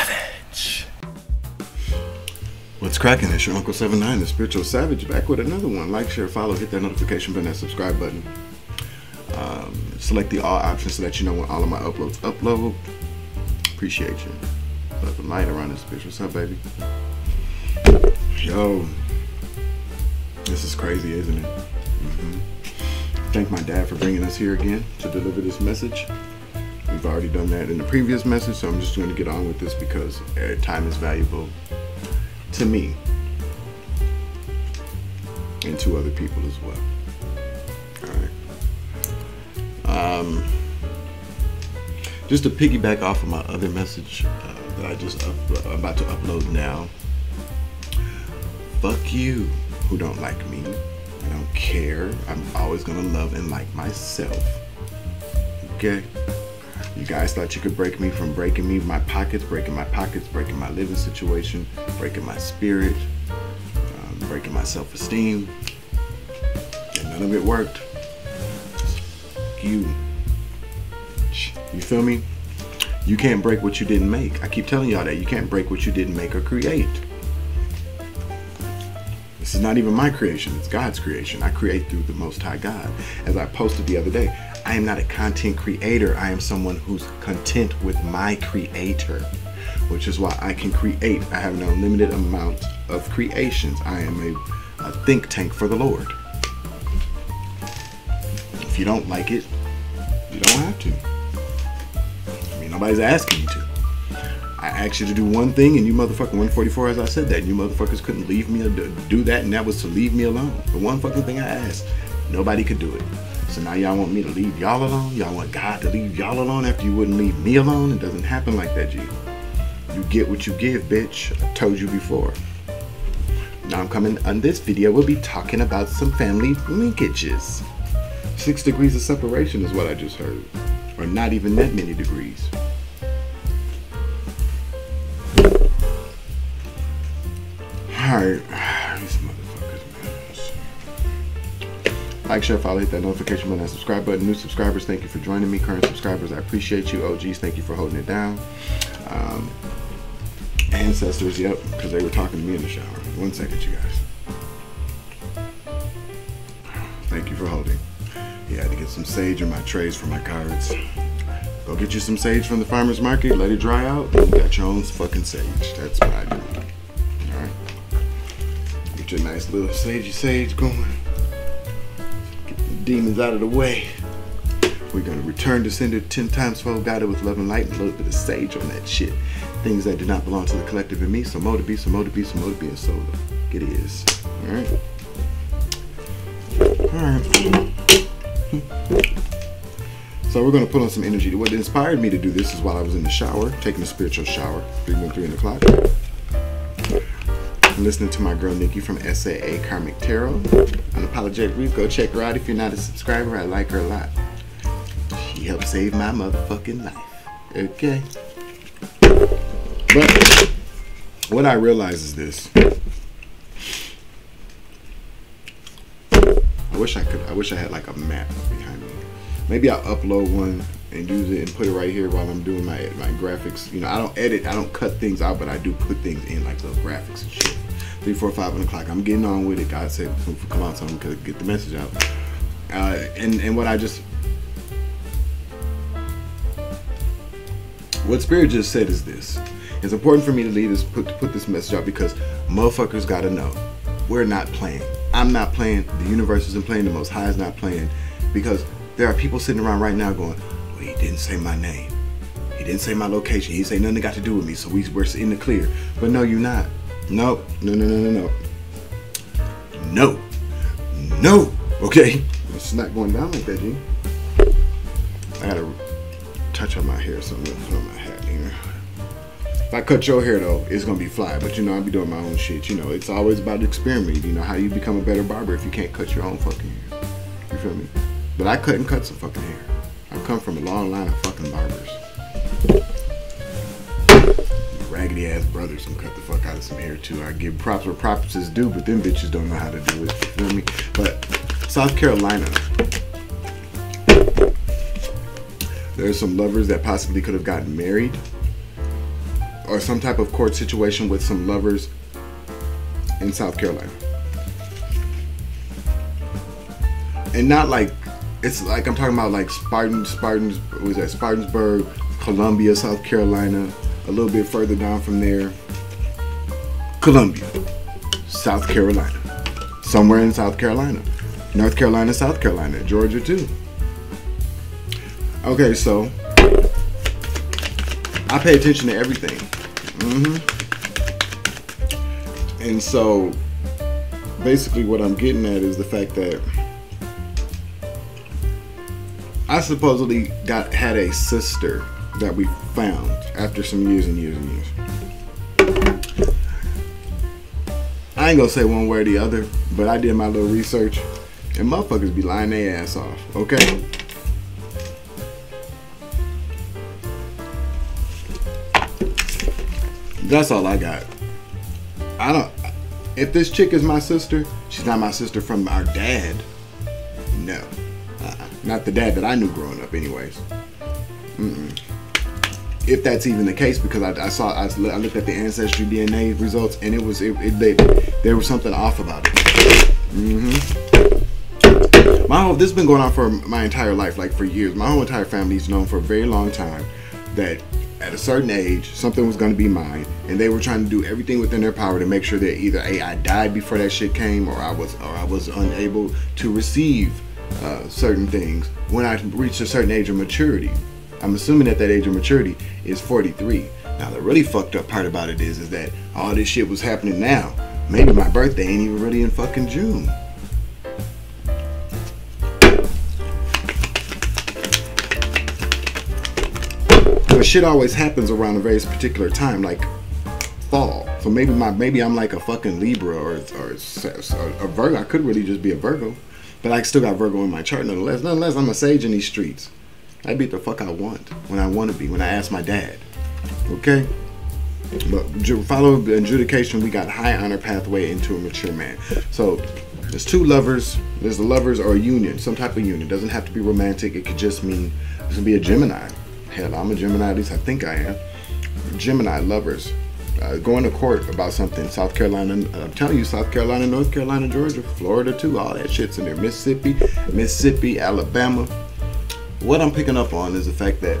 Savage. What's cracking? It's your Uncle 79, the Spiritual Savage, back with another one. Like, share, follow, hit that notification button, that subscribe button. Um, select the all options so that you know when all of my uploads upload. Appreciate you. Love the light around this bitch. What's up, baby? Yo, this is crazy, isn't it? Mm-hmm. Thank my dad for bringing us here again to deliver this message. We've already done that in the previous message, so I'm just going to get on with this because uh, time is valuable to me and to other people as well. All right. Um, just to piggyback off of my other message uh, that I just up, uh, about to upload now. Fuck you who don't like me. I don't care. I'm always gonna love and like myself. Okay? You guys thought you could break me from breaking me, my pockets, breaking my pockets, breaking my living situation, breaking my spirit, um, breaking my self esteem. And none of it worked. You. You feel me? You can't break what you didn't make. I keep telling y'all that. You can't break what you didn't make or create. This is not even my creation, it's God's creation. I create through the Most High God. As I posted the other day, I am not a content creator. I am someone who's content with my creator, which is why I can create. I have an unlimited amount of creations. I am a, a think tank for the Lord. If you don't like it, you don't have to. I mean, nobody's asking you to. I asked you to do one thing and you motherfucking 144 as I said that. And you motherfuckers couldn't leave me uh, do that and that was to leave me alone. The one fucking thing I asked, nobody could do it. So now y'all want me to leave y'all alone? Y'all want God to leave y'all alone after you wouldn't leave me alone? It doesn't happen like that, G. You get what you give, bitch. I told you before. Now I'm coming on this video, we'll be talking about some family linkages. Six degrees of separation is what I just heard. Or not even that many degrees. Alright. Like, share, follow, hit that notification button, and subscribe button. New subscribers, thank you for joining me. Current subscribers, I appreciate you. OGs, thank you for holding it down. Um, ancestors, yep, because they were talking to me in the shower. One second, you guys. Thank you for holding. Yeah, I had to get some sage in my trays for my cards. Go get you some sage from the farmer's market, let it dry out, and you got your own fucking sage. That's what I do. Alright. Get your nice little sagey sage going. Demons out of the way. We're gonna return to sender 10 times fold, guided with love and light, and a little bit of sage on that shit. Things that do not belong to the collective in me. So more to be, some more to be, some more to be, and so it is. Alright. Alright. So we're gonna put on some energy. What inspired me to do this is while I was in the shower, taking a spiritual shower, 313 o'clock. Listening to my girl Nikki from SAA Karmic Tarot. Unapologetic Reef. Go check her out if you're not a subscriber. I like her a lot. She helped save my motherfucking life. Okay. But what I realize is this. I wish I could I wish I had like a map behind me. Maybe I'll upload one and use it and put it right here while I'm doing my my graphics. You know, I don't edit, I don't cut things out, but I do put things in like little graphics and shit. Three, four, five o'clock. I'm getting on with it. God said, come on, son, get the message out. Uh, and and what I just what Spirit just said is this. It's important for me to leave this put put this message out because motherfuckers gotta know we're not playing. I'm not playing. The universe isn't playing. The Most High is not playing because there are people sitting around right now going, well, he didn't say my name. He didn't say my location. He didn't say nothing got to do with me. So we, we're in the clear. But no, you're not. No, no, no, no, no, no. No. No. Okay? It's not going down like that, G. I had to touch on my hair, so I'm to put on my hat here. If I cut your hair, though, it's going to be fly. But, you know, I'll be doing my own shit. You know, it's always about experimenting. You know, how you become a better barber if you can't cut your own fucking hair. You feel me? But I couldn't cut some fucking hair. I come from a long line of fucking barbers. Raggedy ass brothers can cut the fuck out of some hair too. I give props where props is due, but them bitches don't know how to do it. You feel me? But South Carolina. There's some lovers that possibly could have gotten married or some type of court situation with some lovers in South Carolina. And not like it's like I'm talking about like Spartan, Spartans, was that? Spartansburg, Columbia, South Carolina, a little bit further down from there, Columbia, South Carolina, somewhere in South Carolina, North Carolina, South Carolina, Georgia too. Okay, so I pay attention to everything. hmm And so basically what I'm getting at is the fact that I supposedly got had a sister that we found after some years and years and years. I ain't gonna say one way or the other, but I did my little research, and motherfuckers be lying their ass off. Okay. That's all I got. I don't. If this chick is my sister, she's not my sister from our dad. No, uh-uh. not the dad that I knew growing up, anyways. Mm-mm. If that's even the case, because I, I saw, I, looked at the ancestry DNA results, and it was, it, it they, there was something off about it. Mm-hmm. My whole, this has been going on for my entire life, like for years. My whole entire family's known for a very long time that at a certain age, something was going to be mine, and they were trying to do everything within their power to make sure that either a I died before that shit came, or I was, or I was unable to receive uh, certain things when I reached a certain age of maturity. I'm assuming that that age of maturity is 43. Now the really fucked up part about it is, is that all this shit was happening now. Maybe my birthday ain't even really in fucking June. But shit always happens around a very particular time, like fall. So maybe my maybe I'm like a fucking Libra or or, a Virgo. I could really just be a Virgo, but I still got Virgo in my chart nonetheless. Nonetheless, I'm a sage in these streets. I be the fuck I want when I want to be. When I ask my dad, okay. But follow the adjudication, we got high honor pathway into a mature man. So there's two lovers. There's the lovers or a union, some type of union. Doesn't have to be romantic. It could just mean it could be a Gemini. Hell, I'm a Gemini. At least I think I am. Gemini lovers. Uh, going to court about something. South Carolina, I'm telling you, South Carolina, North Carolina, Georgia, Florida too. All that shit's in there. Mississippi, Mississippi, Alabama. What I'm picking up on is the fact that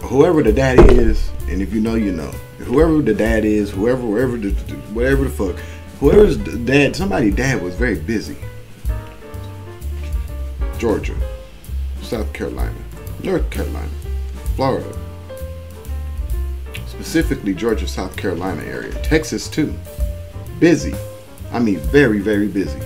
whoever the daddy is, and if you know, you know. Whoever the dad is, whoever, wherever, the, whatever the fuck, whoever's dad, somebody dad was very busy. Georgia, South Carolina, North Carolina, Florida, specifically Georgia, South Carolina area, Texas too. Busy. I mean, very, very busy.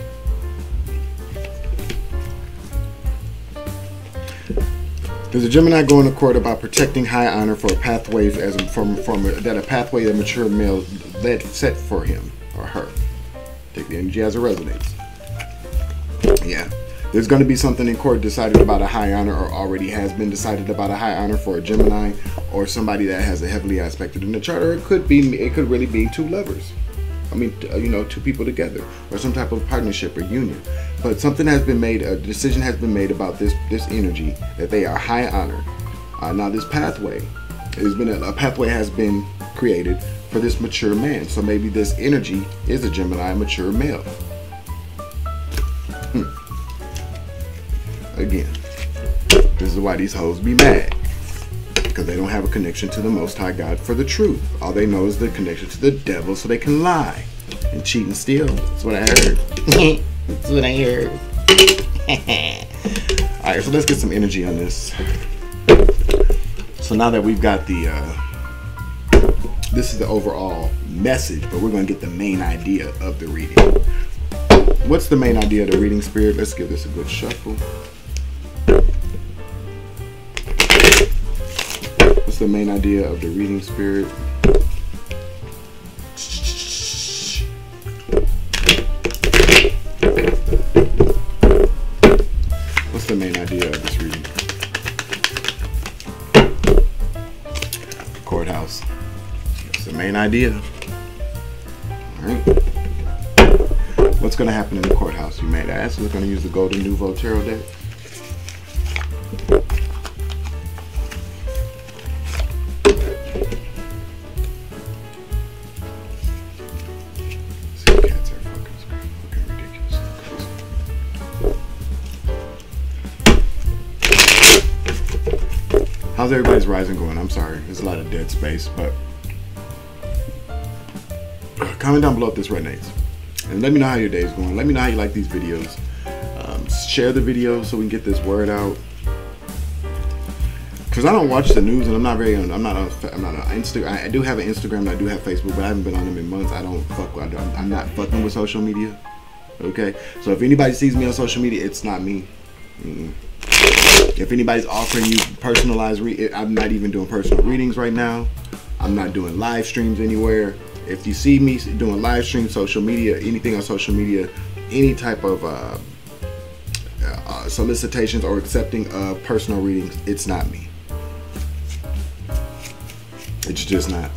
There's a Gemini going to court about protecting high honor for a pathway as from from that a pathway that mature male led set for him or her. Take the energy as it resonates. Yeah. There's going to be something in court decided about a high honor or already has been decided about a high honor for a Gemini or somebody that has a heavily aspected in the chart or it could be it could really be two lovers. I mean, you know, two people together or some type of partnership or union. But something has been made, a decision has been made about this this energy that they are high honor. Uh, now this pathway has been a, a pathway has been created for this mature man. So maybe this energy is a Gemini mature male. Hmm again. This is why these hoes be mad. Because they don't have a connection to the Most High God for the truth. All they know is the connection to the devil so they can lie and cheat and steal. That's what I heard. That's what I heard. Alright, so let's get some energy on this. So now that we've got the, uh, this is the overall message, but we're going to get the main idea of the reading. What's the main idea of the reading spirit? Let's give this a good shuffle. The main idea of the reading spirit? What's the main idea of this reading? Courthouse. That's the main idea. Alright. What's going to happen in the courthouse, you may ask? We're going to use the Golden Nouveau Tarot deck. How's everybody's rising going? I'm sorry, there's a lot of dead space, but comment down below if this resonates. And let me know how your day's going. Let me know how you like these videos. Um, share the video so we can get this word out. Cause I don't watch the news and I'm not very on. I'm not on. I'm not on Instagram. I do have an Instagram and I do have Facebook, but I haven't been on them in months. I don't fuck. I don't, I'm not fucking with social media. Okay. So if anybody sees me on social media, it's not me. Mm-mm. If anybody's offering you personalized, re- I'm not even doing personal readings right now. I'm not doing live streams anywhere. If you see me doing live streams, social media, anything on social media, any type of uh, uh, solicitations or accepting uh, personal readings, it's not me. It's just not.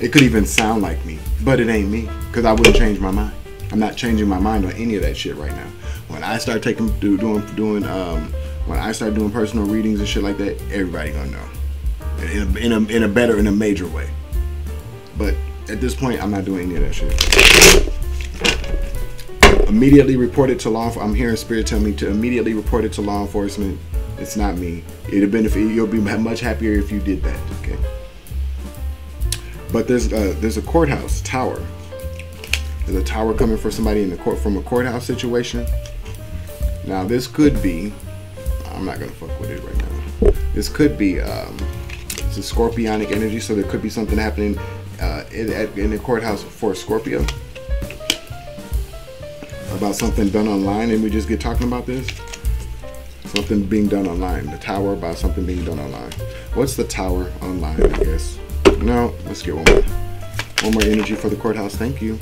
It could even sound like me, but it ain't me because I wouldn't change my mind. I'm not changing my mind on any of that shit right now. When I start taking do, doing doing um, when I start doing personal readings and shit like that, everybody gonna know in a, in a, in a better in a major way. But at this point, I'm not doing any of that shit. Immediately report it to law. I'm hearing spirit tell me to immediately report it to law enforcement. It's not me. It'd benefit. You'll be much happier if you did that. Okay. But there's a, there's a courthouse tower. There's a tower coming for somebody in the court from a courthouse situation. Now this could be. I'm not gonna fuck with it right now. This could be. Um, it's a scorpionic energy, so there could be something happening uh, in, in the courthouse for Scorpio about something done online, and we just get talking about this. Something being done online. The tower about something being done online. What's the tower online? I guess. No, let's get one more. One more energy for the courthouse. Thank you.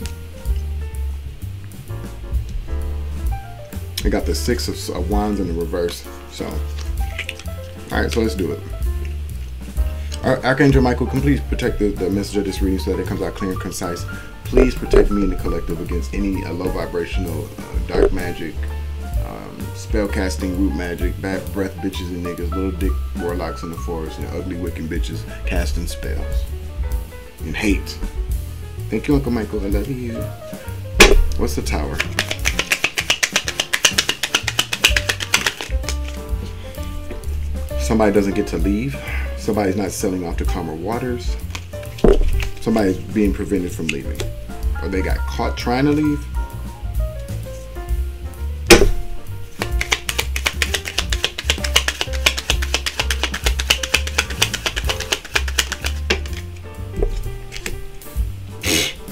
I got the six of, of wands in the reverse. So, all right. So let's do it. Archangel Michael, can please protect the, the message of this reading so that it comes out clear and concise. Please protect me and the collective against any uh, low vibrational, uh, dark magic, um, spell casting, root magic, bad breath bitches and niggas, little dick warlocks in the forest, and ugly wicked bitches casting spells. And hate. Thank you, Uncle Michael. I love you. What's the tower? Somebody doesn't get to leave. Somebody's not selling off to calmer waters. Somebody's being prevented from leaving. Or they got caught trying to leave.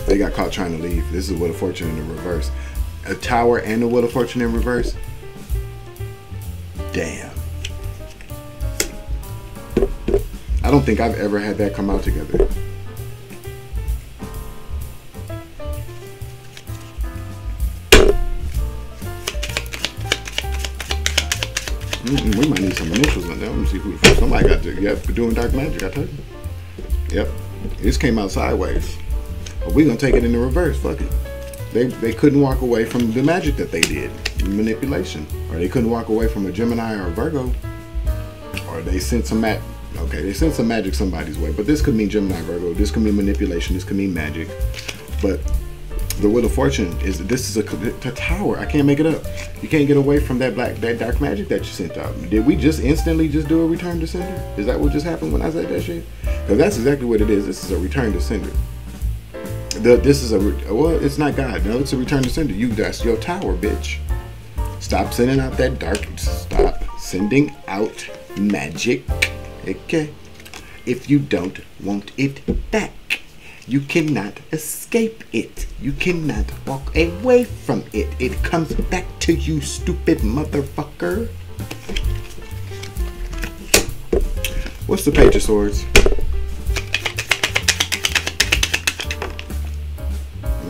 They got caught trying to leave. This is Wheel a Fortune in the reverse. A tower and a Wheel of Fortune in reverse. I don't think I've ever had that come out together. We might need some initials on there. Let me see who somebody got to yep doing dark magic. I told you. Yep, this came out sideways. But we're gonna take it in the reverse. Fuck it. They they couldn't walk away from the magic that they did, manipulation, or they couldn't walk away from a Gemini or a Virgo, or they sent some mat Okay, they sent some magic somebody's way, but this could mean Gemini Virgo. This could mean manipulation. This could mean magic. But the Wheel of Fortune is this is a, a, tower. I can't make it up. You can't get away from that black that dark magic that you sent out. Did we just instantly just do a return to sender? Is that what just happened when I said that shit? Because that's exactly what it is. This is a return to sender. The, this is a well, it's not God. No, it's a return to sender. You that's your tower, bitch. Stop sending out that dark. Stop sending out magic Okay? If you don't want it back, you cannot escape it. You cannot walk away from it. It comes back to you, stupid motherfucker. What's the Page of Swords?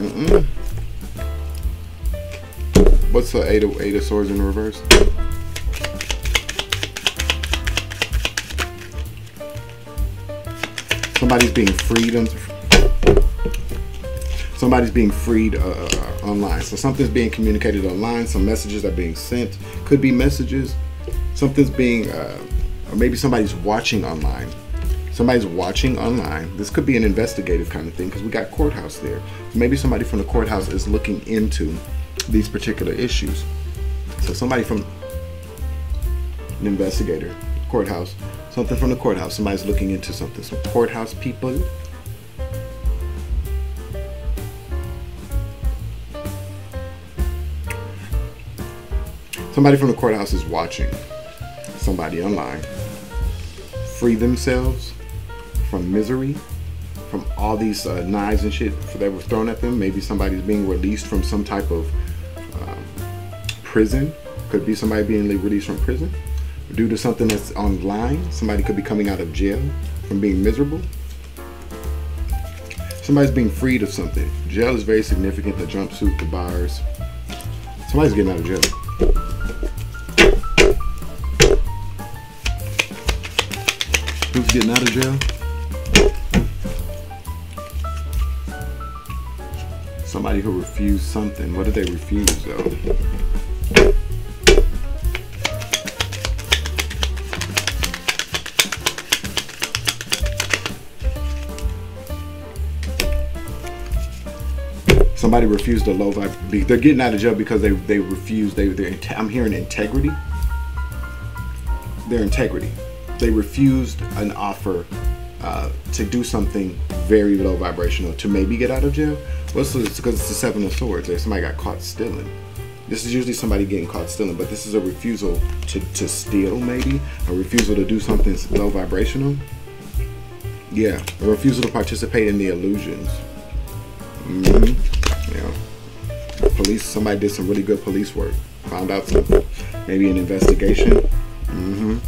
Mm-mm. What's the eight of, eight of Swords in reverse? Somebody's being freed on, somebody's being freed uh, uh, online. So something's being communicated online some messages are being sent could be messages. Something's being uh, or maybe somebody's watching online. Somebody's watching online. This could be an investigative kind of thing because we got courthouse there. Maybe somebody from the courthouse is looking into these particular issues. So somebody from an investigator courthouse. Something from the courthouse. Somebody's looking into something. Some courthouse people. Somebody from the courthouse is watching somebody online free themselves from misery, from all these uh, knives and shit that were thrown at them. Maybe somebody's being released from some type of um, prison. Could be somebody being released from prison due to something that's online. Somebody could be coming out of jail from being miserable. Somebody's being freed of something. Jail is very significant. The jumpsuit, the bars. Somebody's getting out of jail. Who's getting out of jail? Somebody who refused something. What did they refuse though? Somebody refused a low vibe. They're getting out of jail because they they refused. They they. I'm hearing integrity. Their integrity. They refused an offer uh, to do something very low vibrational to maybe get out of jail. Well, it's because it's the seven of swords. Like somebody got caught stealing. This is usually somebody getting caught stealing, but this is a refusal to, to steal, maybe a refusal to do something low vibrational. Yeah, a refusal to participate in the illusions. Mm-hmm. Yeah. Police, somebody did some really good police work. Found out something. Maybe an investigation. Mm-hmm.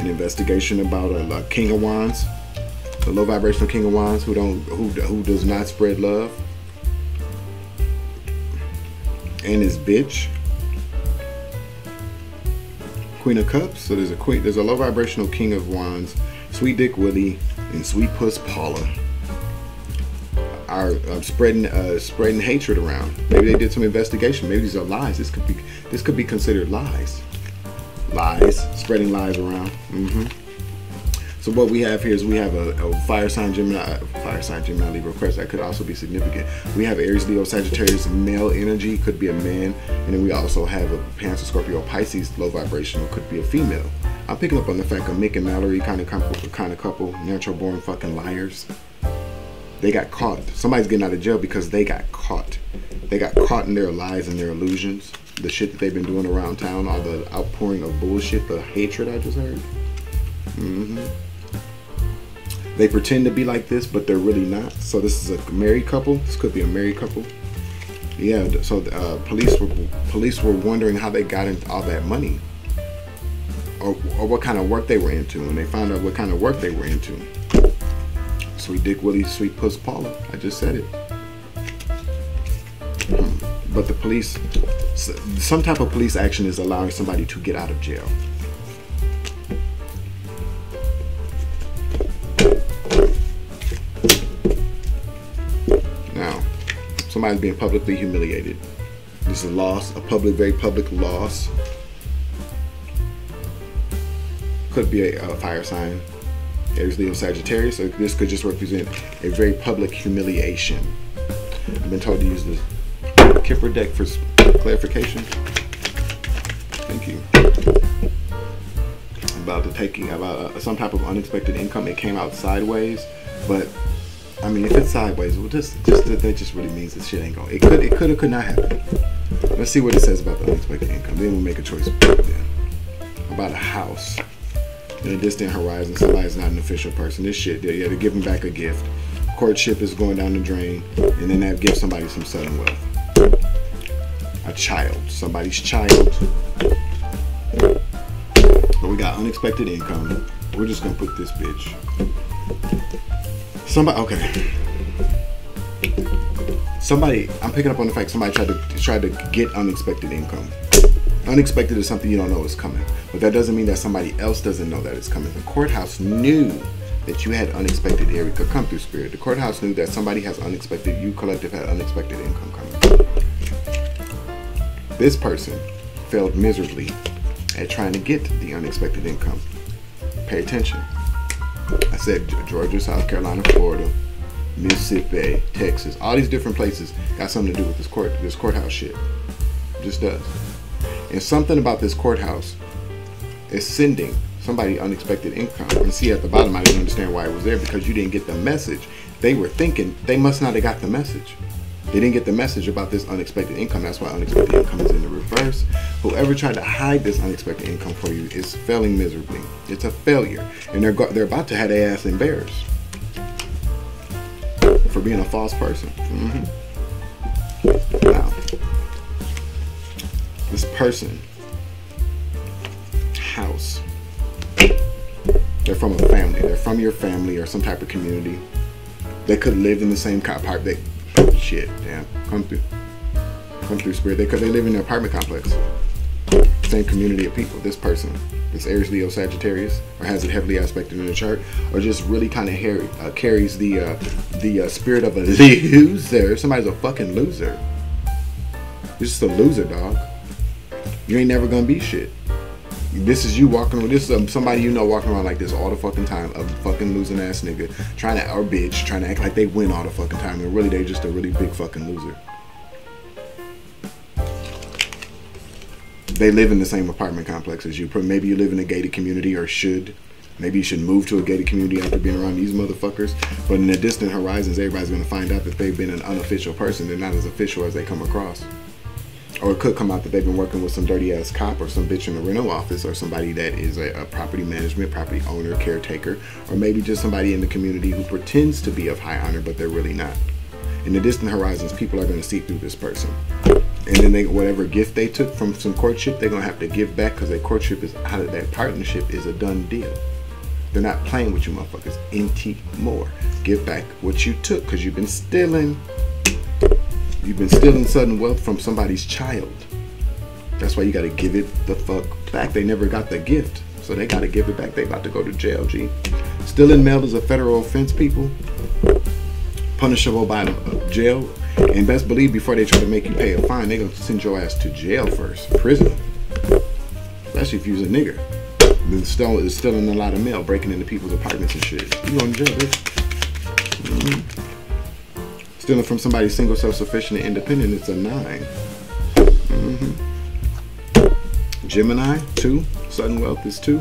An investigation about a, a King of Wands. a low vibrational King of Wands who don't who who does not spread love. And his bitch. Queen of Cups. So there's a queen. There's a low vibrational King of Wands, Sweet Dick Willie, and Sweet Puss Paula are uh, spreading uh, spreading hatred around. Maybe they did some investigation. Maybe these are lies. This could be this could be considered lies. Lies, spreading lies around. Mm-hmm. So what we have here is we have a, a fire sign Gemini, fire sign Gemini Libra Aquarius. That could also be significant. We have Aries, Leo, Sagittarius, male energy could be a man, and then we also have a Cancer, Scorpio, Pisces, low vibrational could be a female. I'm picking up on the fact of Mick and Mallory kind of kind of couple, natural born fucking liars. They got caught. Somebody's getting out of jail because they got caught. They got caught in their lies and their illusions. The shit that they've been doing around town, all the outpouring of bullshit, the hatred I just heard. Mm-hmm. They pretend to be like this, but they're really not. So this is a married couple. This could be a married couple. Yeah. So uh, police were police were wondering how they got into all that money, or, or what kind of work they were into, and they found out what kind of work they were into. Sweet Dick Willie, Sweet Puss Paula. I just said it. But the police, some type of police action is allowing somebody to get out of jail. Now, somebody's being publicly humiliated. This is a loss, a public, very public loss. Could be a, a fire sign, Aries, Leo, Sagittarius. So this could just represent a very public humiliation. I've been told to use the Kipper deck for clarification. Thank you. About the taking about uh, some type of unexpected income. It came out sideways, but I mean, if it's sideways, well, just just that, just really means this shit ain't going. It could it could or could not happen. Let's see what it says about the unexpected income. Then we'll make a choice. About a house in a distant horizon, somebody's not an official person. This shit, yeah, to give giving back a gift. Courtship is going down the drain, and then that gives somebody some sudden wealth. A child, somebody's child. But we got unexpected income. We're just gonna put this bitch. Somebody, okay. Somebody, I'm picking up on the fact somebody tried to tried to get unexpected income. Unexpected is something you don't know is coming, but that doesn't mean that somebody else doesn't know that it's coming. The courthouse knew that you had unexpected could come through spirit. The courthouse knew that somebody has unexpected, you collective had unexpected income coming. This person failed miserably at trying to get the unexpected income. Pay attention. I said Georgia, South Carolina, Florida, Mississippi, Texas, all these different places got something to do with this court, this courthouse shit. It just does. And something about this courthouse is sending somebody unexpected income. And see at the bottom, I didn't understand why it was there because you didn't get the message. They were thinking they must not have got the message. They didn't get the message about this unexpected income. That's why unexpected income is in the reverse. Whoever tried to hide this unexpected income for you is failing miserably. It's a failure, and they're they're about to have their ass embarrassed for being a false person. Mm-hmm. Now, this person, house, they're from a family. They're from your family or some type of community. They could live in the same park. They shit, damn, come through, come through spirit. They could they live in an apartment complex, same community of people. This person, this Aries, Leo, Sagittarius, or has it heavily aspected in the chart, or just really kind of uh, carries the uh, the uh, spirit of a loser. Somebody's a fucking loser. You're just a loser, dog. You ain't never gonna be shit. This is you walking around. This is um, somebody you know walking around like this all the fucking time. A fucking losing ass nigga trying to or bitch trying to act like they win all the fucking time, and really they just a really big fucking loser. They live in the same apartment complex as you. Maybe you live in a gated community or should. Maybe you should move to a gated community after being around these motherfuckers. But in the distant horizons, everybody's gonna find out that they've been an unofficial person. They're not as official as they come across or it could come out that they've been working with some dirty ass cop or some bitch in the rental office or somebody that is a, a, property management, property owner, caretaker, or maybe just somebody in the community who pretends to be of high honor, but they're really not. In the distant horizons, people are going to see through this person. And then they, whatever gift they took from some courtship, they're going to have to give back because that courtship is out of that partnership is a done deal. They're not playing with you motherfuckers anymore. Give back what you took because you've been stealing. You've been stealing sudden wealth from somebody's child. That's why you got to give it the fuck back. They never got the gift, so they got to give it back. They about to go to jail, G. Stealing mail is a federal offense, people. Punishable by uh, jail. And best believe before they try to make you pay a fine, they gonna send your ass to jail first, prison. Especially if you're a nigger. Then still is stealing a lot of mail, breaking into people's apartments and shit. You going to jail, bitch. Mm-hmm. Stealing from somebody single, self-sufficient, and independent, it's a 9 mm-hmm. Gemini, two. Sudden wealth is two.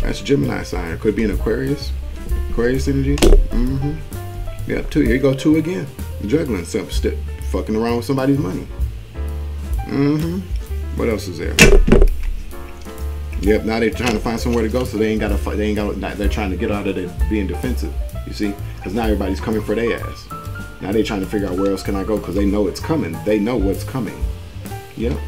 That's Gemini sign. It could be an Aquarius. Aquarius energy. Mm-hmm. Yep, two. Here you go, two again. Juggling some st- fucking around with somebody's money. Mm-hmm. What else is there? Yep, now they're trying to find somewhere to go, so they ain't got to fight. They ain't got. They're trying to get out of it being defensive. You see, because now everybody's coming for their ass. Now they're trying to figure out where else can I go because they know it's coming. They know what's coming. Yeah.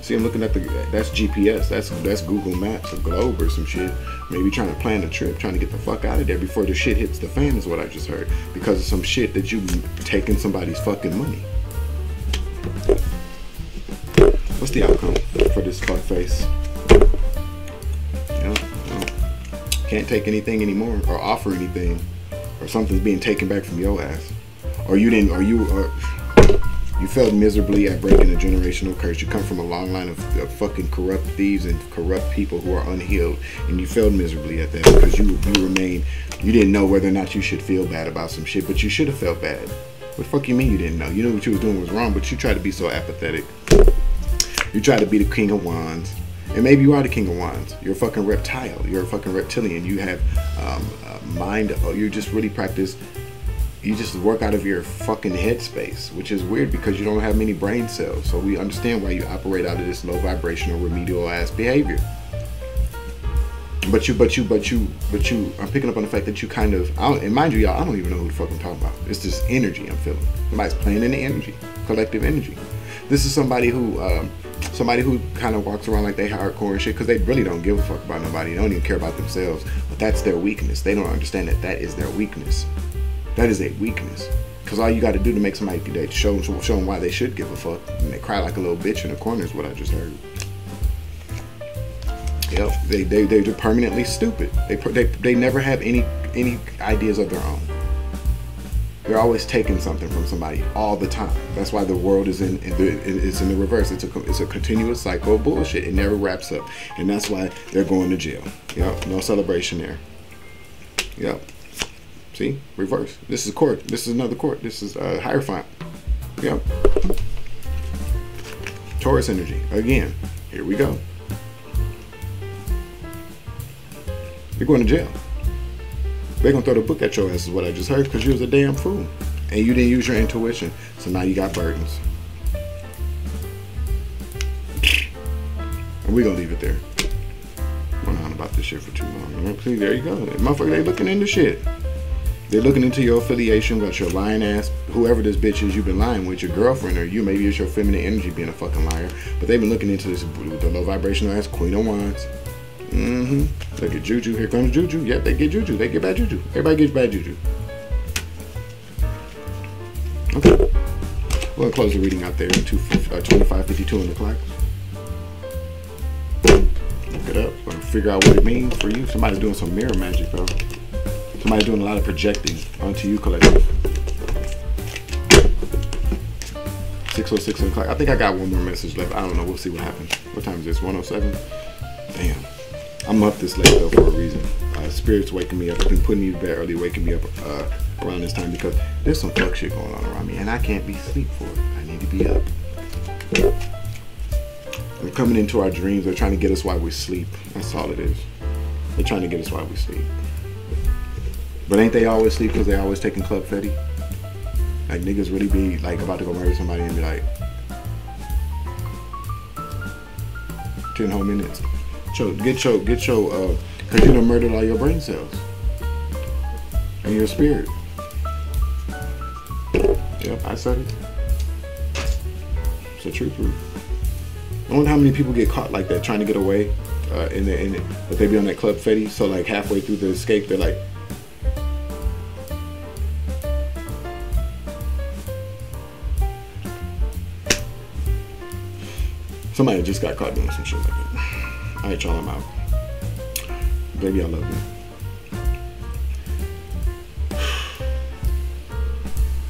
See, I'm looking at the that's GPS. That's that's Google Maps, a globe or some shit. Maybe trying to plan a trip, trying to get the fuck out of there before the shit hits the fan is what I just heard because of some shit that you taking somebody's fucking money. What's the outcome for this fuck face? Yeah, can't take anything anymore or offer anything, or something's being taken back from your ass or you didn't, or you, or you failed miserably at breaking a generational curse. You come from a long line of, of, fucking corrupt thieves and corrupt people who are unhealed, and you failed miserably at that because you you remain, you didn't know whether or not you should feel bad about some shit, but you should have felt bad. What the fuck you mean you didn't know? You knew what you was doing was wrong, but you tried to be so apathetic. You tried to be the king of wands. And maybe you are the king of wands. You're a fucking reptile. You're a fucking reptilian. You have um, mind. You just really practice you just work out of your fucking headspace, which is weird because you don't have many brain cells. So we understand why you operate out of this low vibrational remedial ass behavior. But you, but you, but you, but you, I'm picking up on the fact that you kind of, I and mind you, y'all, I don't even know who the fuck I'm talking about. It's this energy I'm feeling. Somebody's playing in the energy, collective energy. This is somebody who, um, somebody who kind of walks around like they hardcore and shit because they really don't give a fuck about nobody. They don't even care about themselves. But that's their weakness. They don't understand that that is their weakness. That is a weakness. Because all you got to do to make somebody that show, show them why they should give a fuck. And they cry like a little bitch in the corner is what I just heard. Yep, they, they, they're permanently stupid. They, they, they never have any, any ideas of their own. They're always taking something from somebody all the time. That's why the world is in it's in the reverse. It's a it's a continuous cycle of bullshit. It never wraps up, and that's why they're going to jail. Yep, no celebration there. Yep. See, reverse. This is court. This is another court. This is a uh, Hierophant. Yep. Taurus energy. Again, here we go. You're going to jail. They're gonna throw the book at your ass is what I just heard because you was a damn fool. And you didn't use your intuition. So now you got burdens. And we're gonna leave it there. Went on about this shit for too long. See, there you go. Motherfucker, they looking into shit. They're looking into your affiliation with your lying ass, whoever this bitch is you've been lying with, your girlfriend or you. Maybe it's your feminine energy being a fucking liar. But they've been looking into this with the low vibrational ass Queen of Wands. Mm-hmm. Look at Juju. Here comes Juju. Yep, they get Juju. They get bad Juju. Everybody gets bad Juju. Okay. To close the reading out there at 2, uh, 25.52 on the clock. Look it up. Figure out what it means for you. Somebody's doing some mirror magic, though. Somebody's doing a lot of projecting onto you, collective. 606 on the clock. I think I got one more message left. I don't know. We'll see what happens. What time is this? 107? Damn. I'm up this late though for a reason. Uh, spirits waking me up. I've been putting me to bed early, waking me up uh, around this time because there's some fuck shit going on around me, and I can't be asleep for it. I need to be up. They're coming into our dreams. They're trying to get us while we sleep. That's all it is. They're trying to get us while we sleep. But ain't they always sleep because they always taking club fetty? Like niggas really be like about to go murder somebody and be like, 10 whole minutes. So get your get your uh cause you done murdered all your brain cells. And your spirit. Yep, I said it. It's a true proof. I wonder how many people get caught like that trying to get away uh, in the in it, but they be on that club fetty. So like halfway through the escape, they're like, just got caught doing some shit like that. All right, y'all, I'm out. Baby, I love you.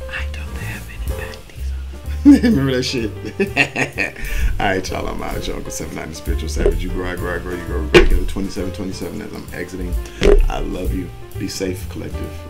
I don't have any panties on. Remember that shit? All right, y'all. I'm out. Your Uncle 79, the Spiritual Savage. You grow, I grow, I grow. You grow. We're together 27 27 as I'm exiting. I love you. Be safe, collective.